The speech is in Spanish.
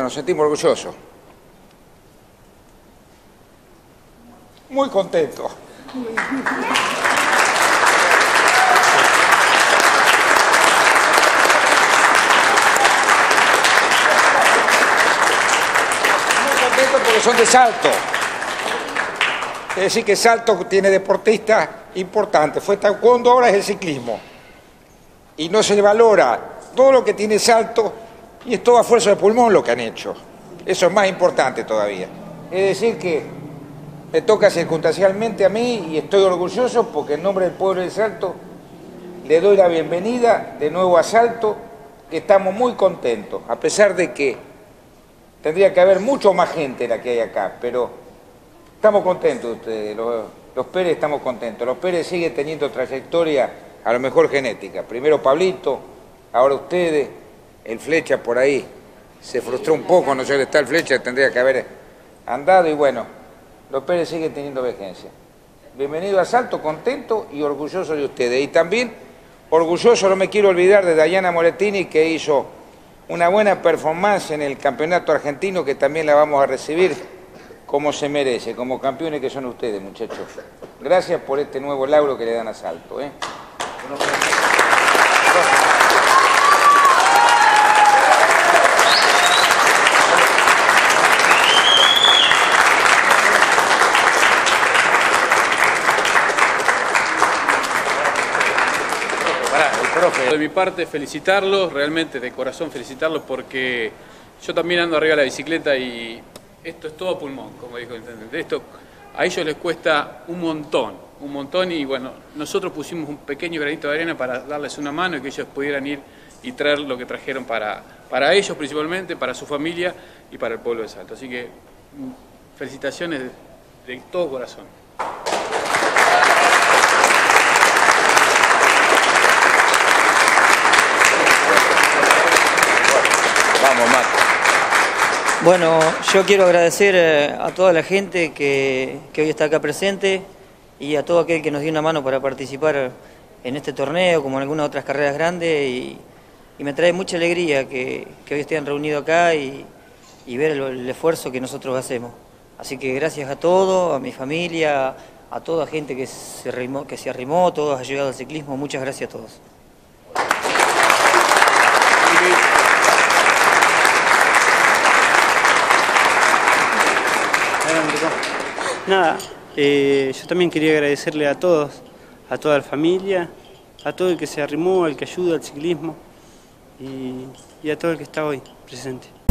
Nos sentimos orgullosos. Muy contentos. Muy contentos porque son de Salto. Es decir, que Salto tiene deportistas importantes. Fue taekwondo, ahora es el ciclismo. Y no se le valora todo lo que tiene Salto y es todo a fuerza de pulmón lo que han hecho. Eso es más importante todavía. Es decir, que me toca circunstancialmente a mí y estoy orgulloso porque en nombre del pueblo de Salto le doy la bienvenida de nuevo a Salto, que estamos muy contentos, a pesar de que tendría que haber mucho más gente la que hay acá, pero estamos contentos ustedes, los, Pérez estamos contentos. Los Pérez siguen teniendo trayectoria a lo mejor genética. Primero Pablito, ahora ustedes, el Flecha por ahí se frustró un poco, no sé dónde está el Flecha, tendría que haber andado y bueno, los Pérez siguen teniendo vigencia. Bienvenido a Salto, contento y orgulloso de ustedes. Y también orgulloso, no me quiero olvidar, de Dayana Moretini, que hizo una buena performance en el campeonato argentino, que también la vamos a recibir como se merece, como campeones que son ustedes, muchachos. Gracias por este nuevo lauro que le dan a Salto. ¿eh? De mi parte, felicitarlos, realmente de corazón felicitarlos porque yo también ando arriba de la bicicleta y esto es todo pulmón, como dijo el intendente. Esto a ellos les cuesta un montón, un montón y bueno, nosotros pusimos un pequeño granito de arena para darles una mano y que ellos pudieran ir y traer lo que trajeron para, para ellos principalmente, para su familia y para el pueblo de Salto. Así que mm, felicitaciones de, de todo corazón. Vamos, Marco. Bueno, yo quiero agradecer eh, a toda la gente que, que hoy está acá presente y a todo aquel que nos dio una mano para participar en este torneo, como en algunas otras carreras grandes, y, me trae mucha alegría que, que hoy estén reunidos acá y, y ver el, esfuerzo que nosotros hacemos. Así que gracias a todos, a mi familia, a toda gente que se arrimó, que se arrimó todos llegado al ciclismo, muchas gracias a todos. Nada, eh, yo también quería agradecerle a todos, a toda la familia, a todo el que se arrimó, al que ayuda al ciclismo y, y a todo el que está hoy presente.